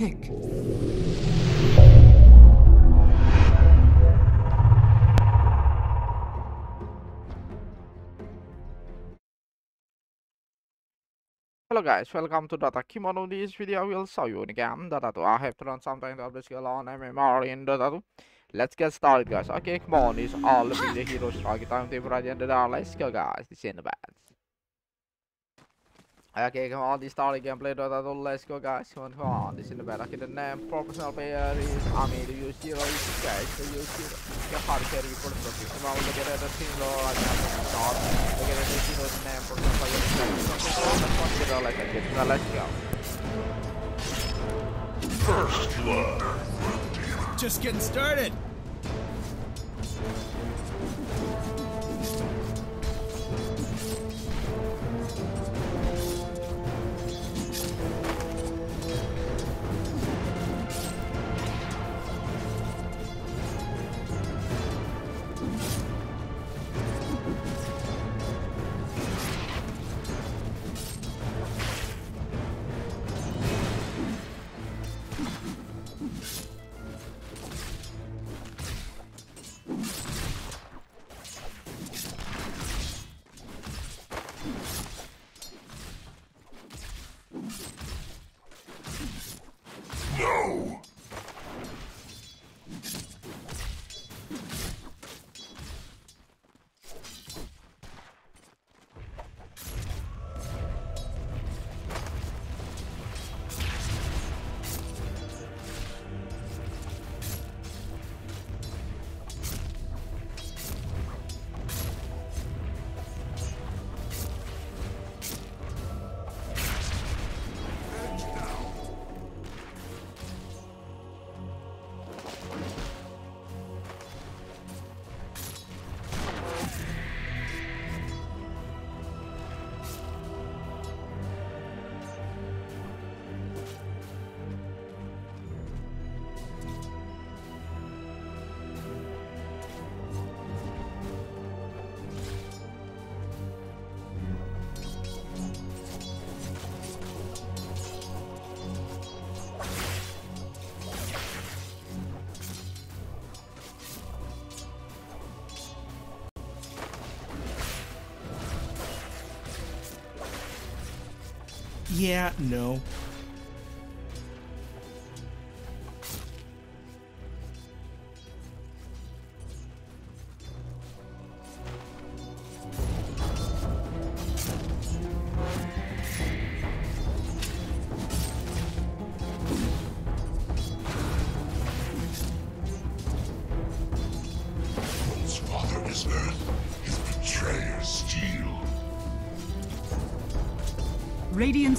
Pick. Hello guys, welcome to Dota Kimono. In this video, I will show you in game Dota 2. I have to run something that will skill on MMR in Dota 2. Let's get started guys. Okay, come on, it's all the heroes target time to in the. Let's go guys, this in the bad. Okay, come on, this started gameplay Dota 2. Let's go guys. Come on, come on, this in the. Okay, the name professional player is Ame, the use hero is guys, the use hero. The hard carry for the profit. Come on, look at the thing, Lord, I can start. Look at the hero's name professional player. Let's go. Let's go. First blood. Just getting started. Yeah, no.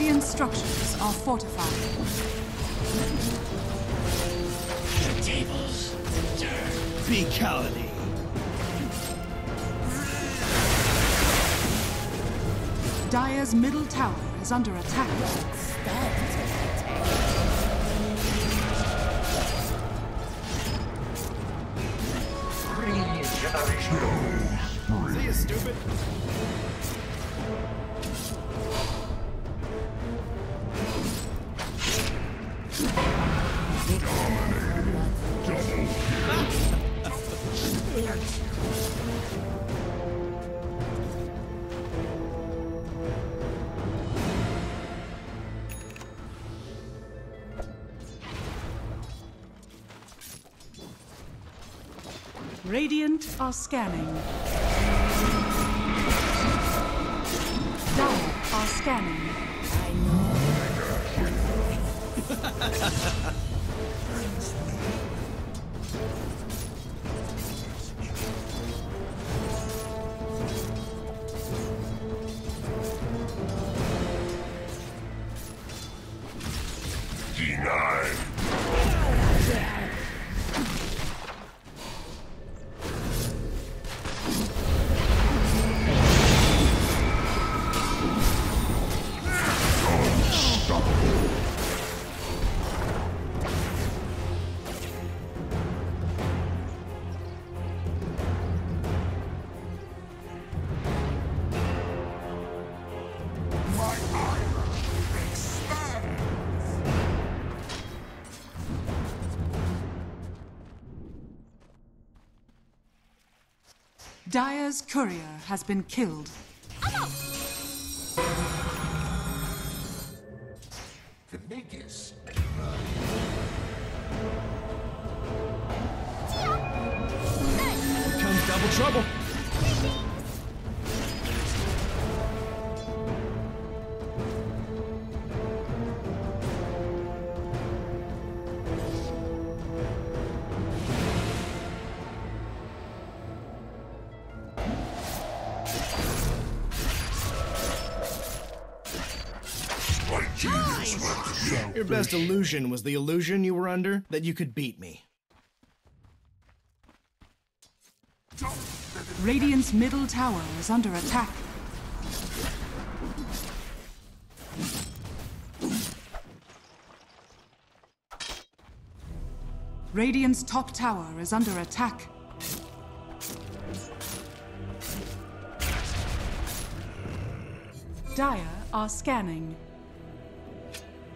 Radiant structures are fortified. The tables turn. Beacality. Dire's middle tower is under attack. Radiant are scanning. Dire are scanning. Denied. Dire's courier has been killed. Genius Your best illusion was the illusion you were under that you could beat me. Radiant's middle tower is under attack. Radiant's top tower is under attack. Dire are scanning.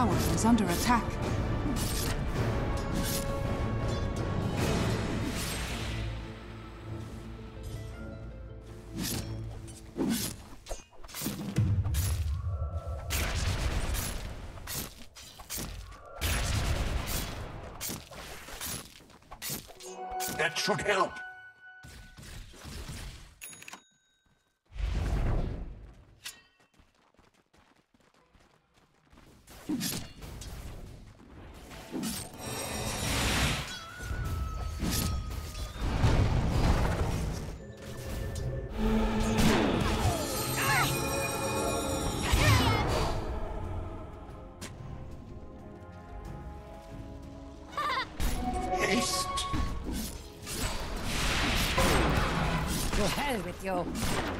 Tower is under attack. That should help. To hell with you.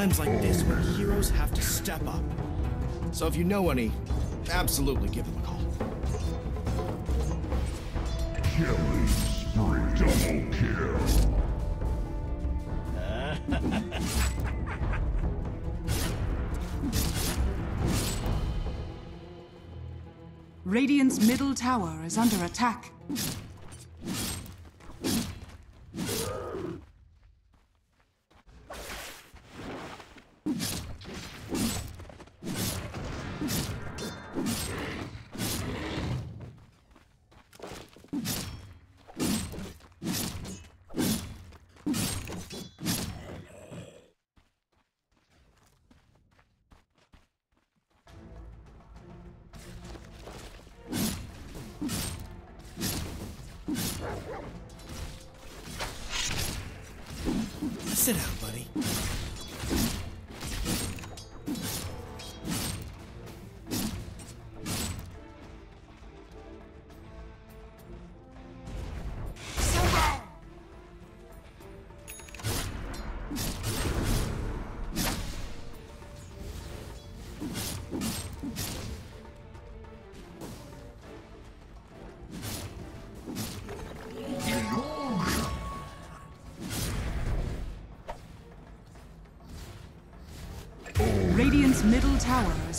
Times like this when heroes have to step up. So if you know any, absolutely give them a call. Killing spree. Double kill. Radiant's middle tower is under attack.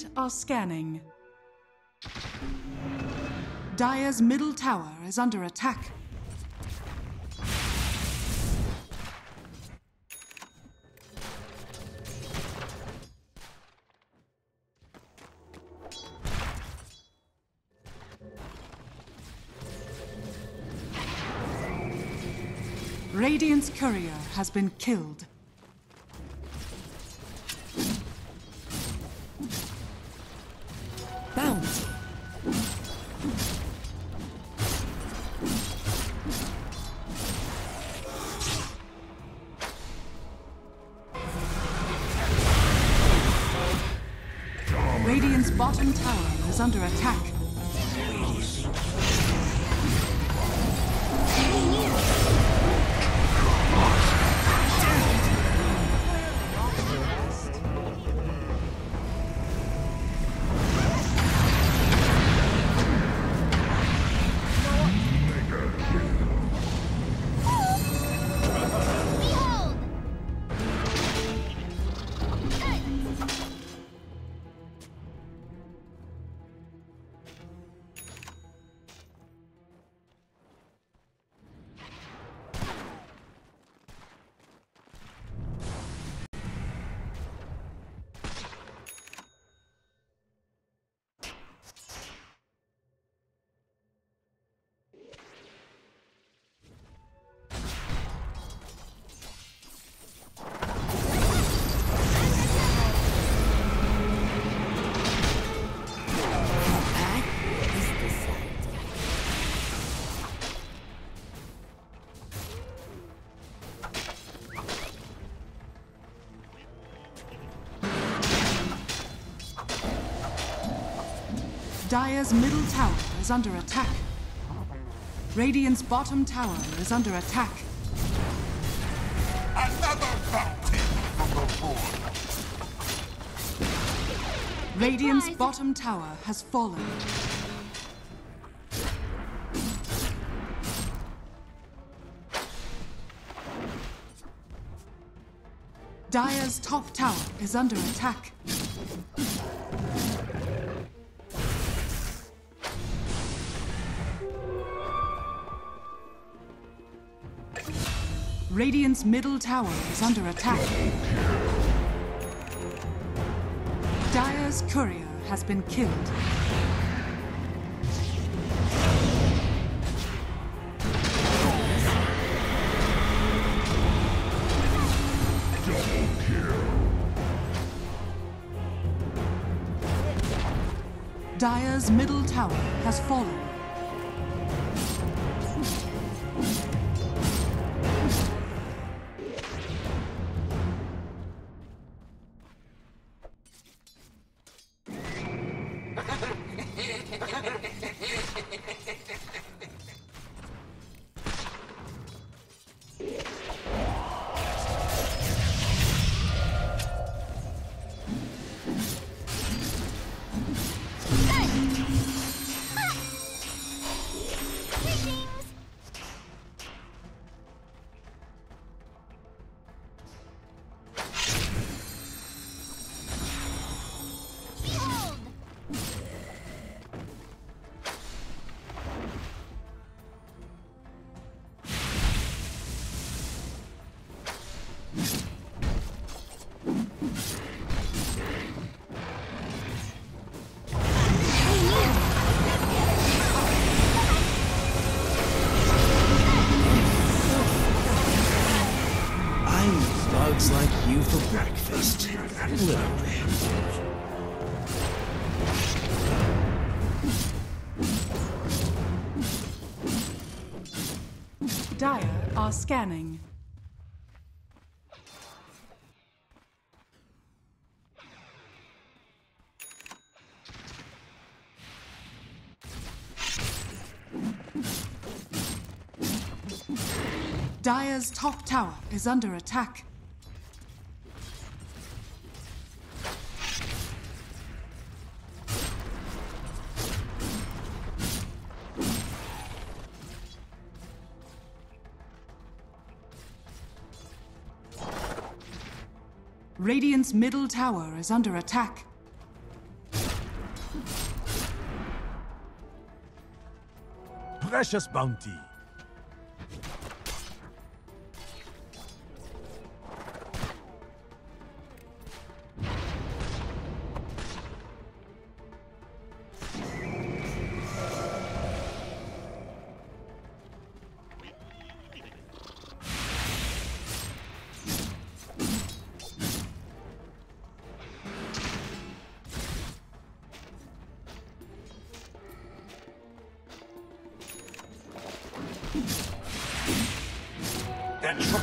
Radiant are scanning. Dire's middle tower is under attack. Radiant's courier has been killed. Bounty. Dire's middle tower is under attack. Radiant's bottom tower is under attack. Another bounty from the board. Radiant's Surprise! bottom tower has fallen. Dire's top tower is under attack. Radiant's middle tower is under attack. Dire's courier has been killed. Dire's middle tower has fallen. Are scanning. Dire's top tower is under attack. Radiant's middle tower is under attack. Precious bounty.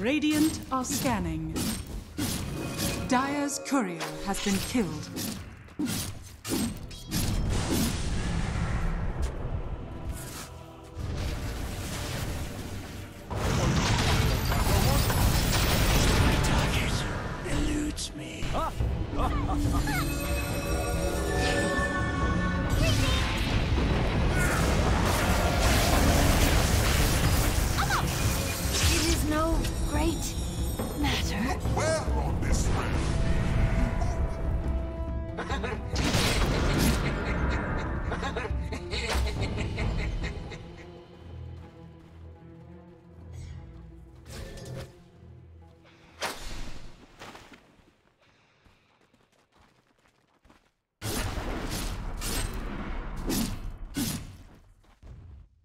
Radiant are scanning. Dire's courier has been killed.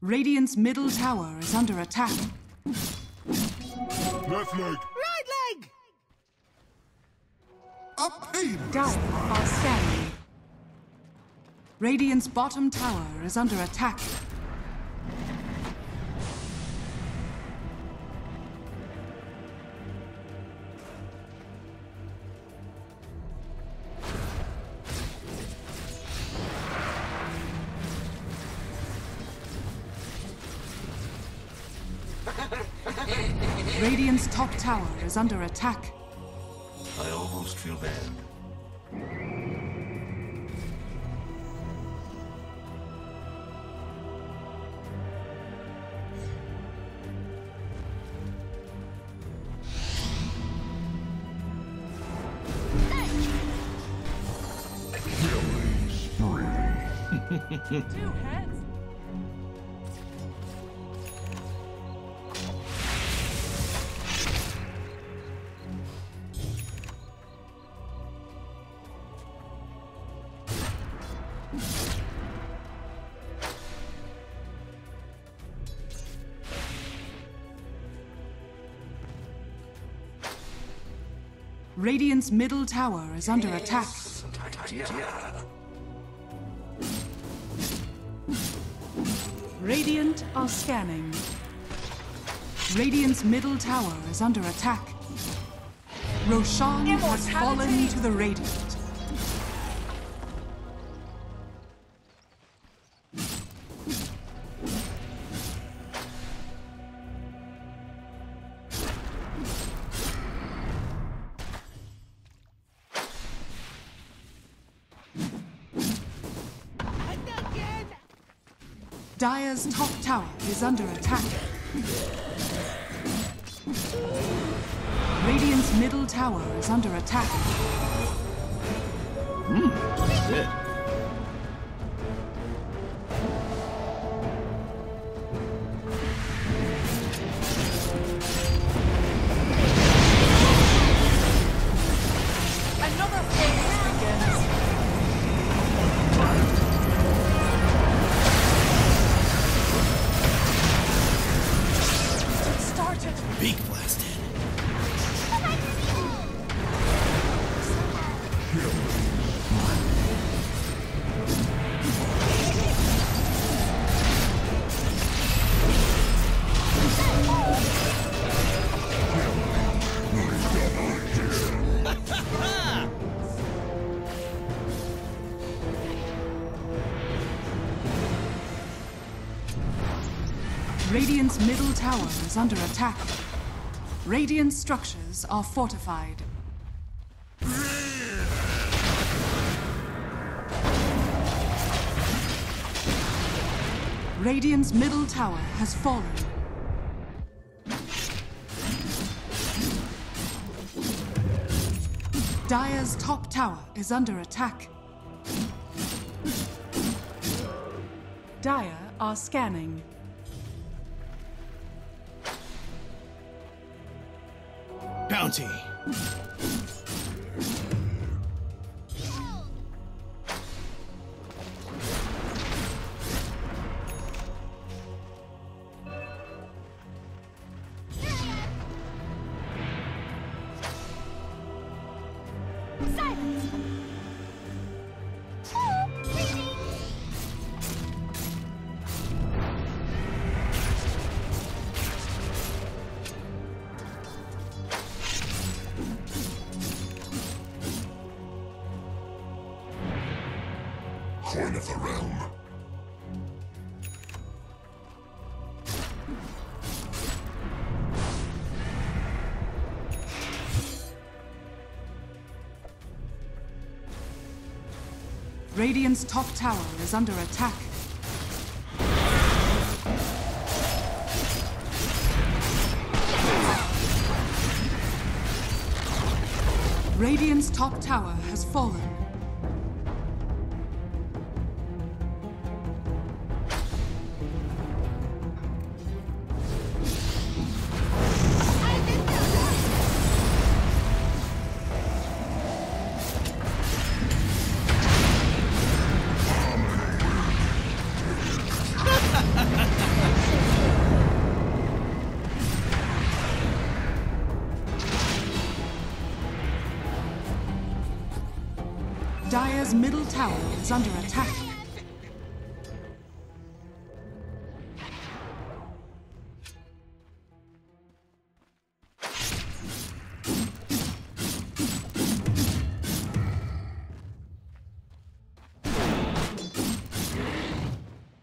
Radiant's middle tower is under attack. Left leg. Right leg! A pain. Dire are scanning. Radiant's bottom tower is under attack. Top tower is under attack. I almost feel bad. Killing spree. Radiant's middle tower is under attack. Radiant are scanning. Radiant's middle tower is under attack. Roshan has fallen to the Radiant. Top tower is under attack. Radiant's middle tower is under attack. Hmm, That's it. Tower is under attack. Radiant structures are fortified. Radiant's middle tower has fallen. Dire's top tower is under attack. Dire are scanning. Bounty. Of the realm. Radiant's top tower is under attack. Radiant's top tower has fallen. Is under attack.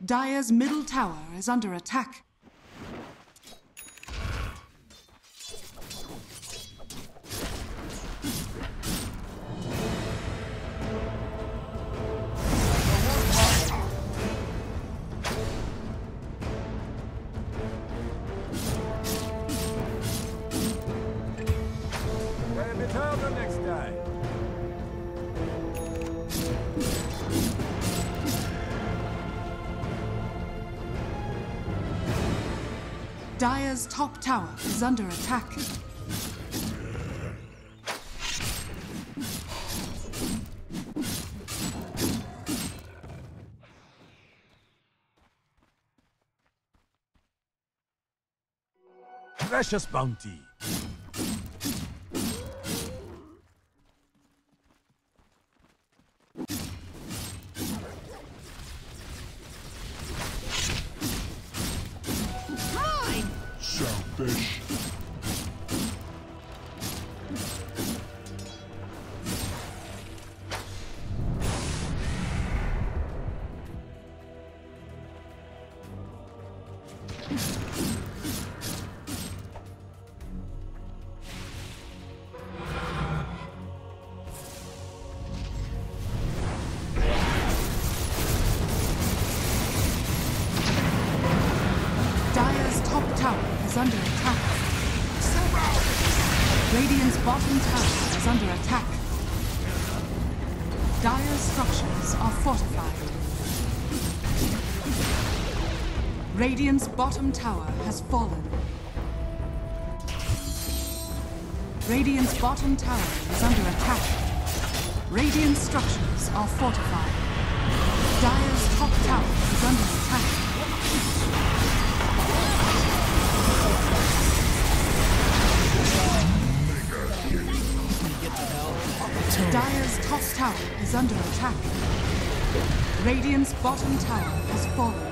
Dire's middle tower is under attack. Dire's top tower is under attack. Precious bounty. Radiant's bottom tower has fallen. Radiant's bottom tower is under attack. Radiant structures are fortified. Dire's top tower is under attack. Dire's top tower is under attack. Radiant's bottom tower has fallen.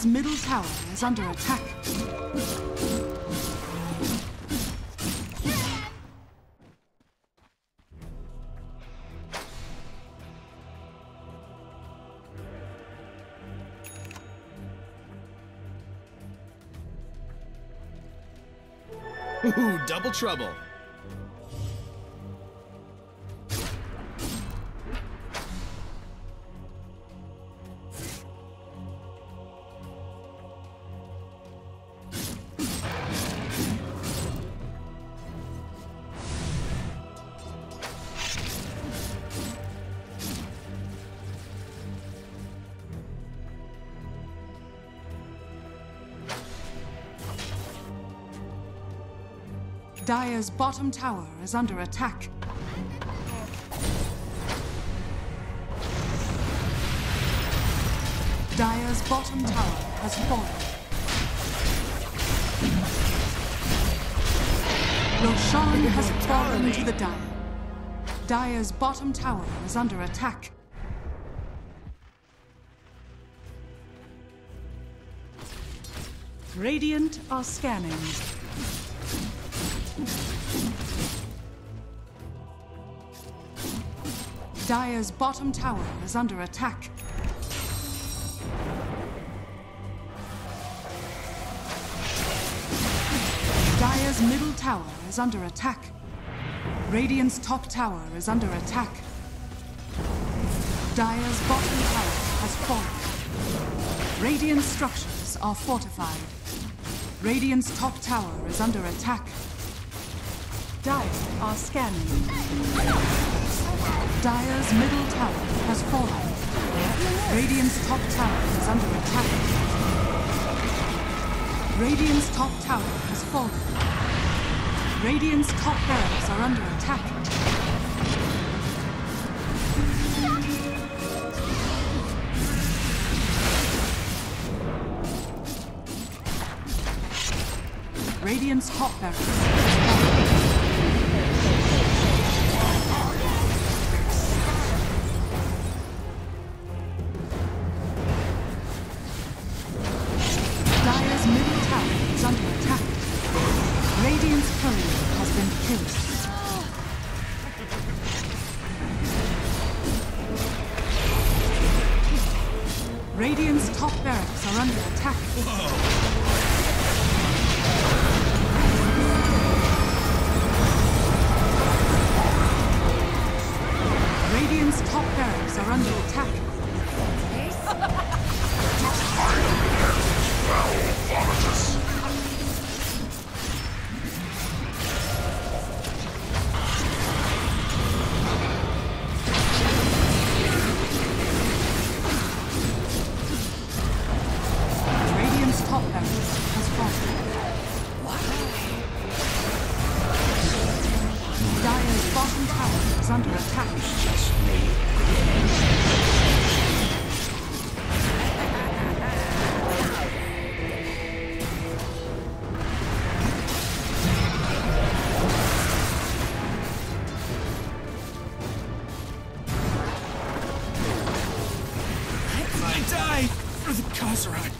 Dire's middle tower is under attack. Ooh, double trouble. Dire's bottom tower is under attack. Dire's bottom tower has fallen. Roshan has fallen to the Dire. Dire's bottom tower is under attack. Radiant are scanning. Dire's bottom tower is under attack. Dire's middle tower is under attack. Radiant's top tower is under attack. Dire's bottom tower has fallen. Radiant structures are fortified. Radiant's top tower is under attack. Dire are scanning. Dire's middle tower has fallen. Radiant's top tower is under attack. Radiant's top tower has fallen. Radiant's top barracks are under attack. Radiant's top barracks For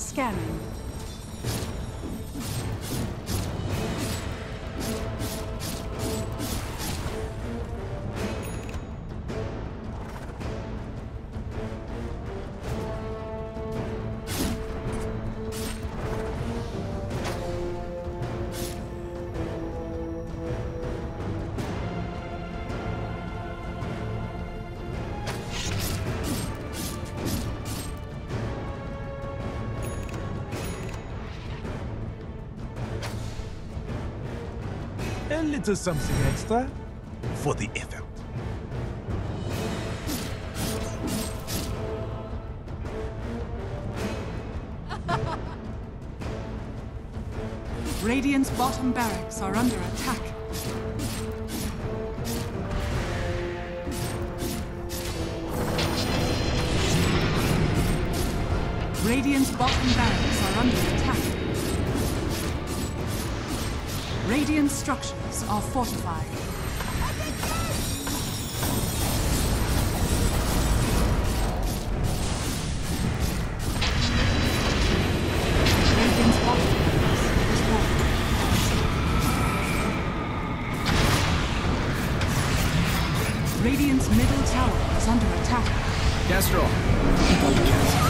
Dire a something extra for the effort. Radiant's bottom barracks are under attack. Radiant's bottom barracks are under attack. Radiant structures are fortified. Radiant's barracks is fortified. Radiant's middle tower is under attack. Kestrel.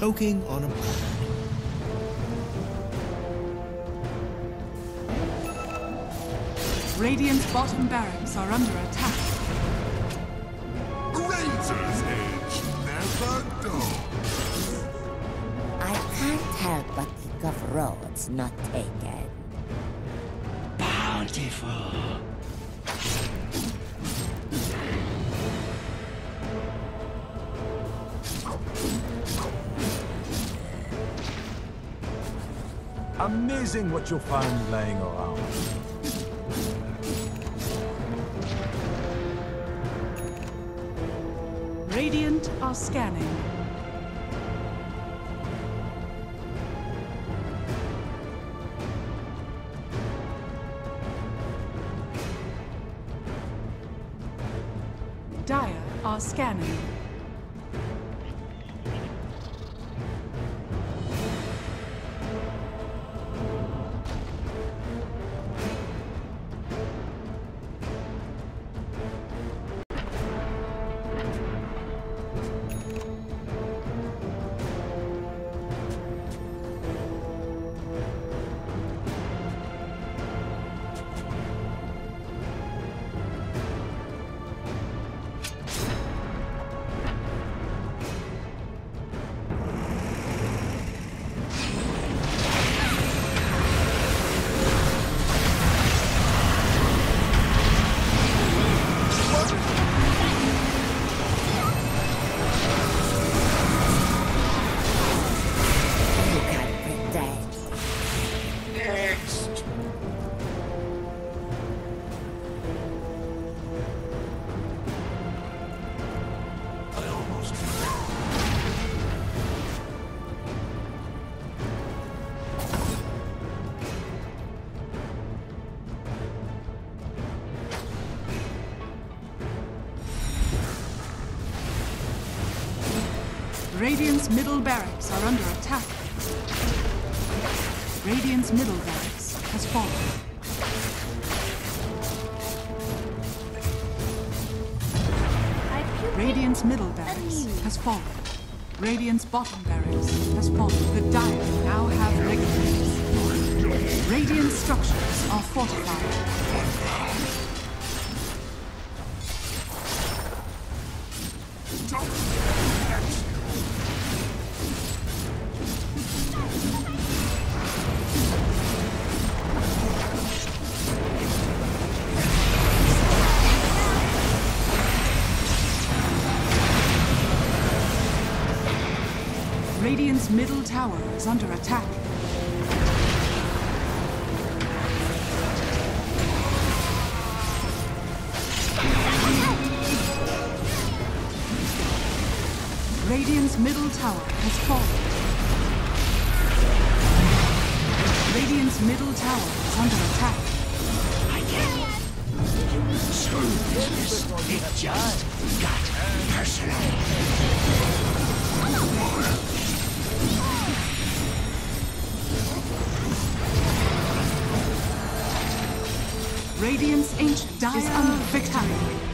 choking on a bird. Radiant's bottom barracks are under attack. Razor's edge never dull. I can't help but think of roads not taken. Bountiful. Amazing what you'll find laying around. Radiant are scanning. Dire are scanning. Radiant's middle barracks are under attack. Radiant's middle barracks has fallen. Radiant's middle barracks has fallen. Radiant's bottom barracks has fallen. The Dire now have regulators. Radiant structures are fortified. Is under attack. Radiant's middle tower has fallen. Radiant's middle tower is under attack. Radiant's ancient is under.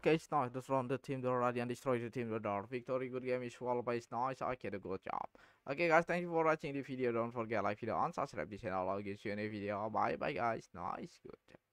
Okay, it's nice. Just run the team already and destroy the team the door. Victory, good game is followed by it's nice. Okay, the good job. Okay, guys, thank you for watching the video. Don't forget like video and subscribe the channel. I'll get you a video. Bye, bye, guys. Nice, good job.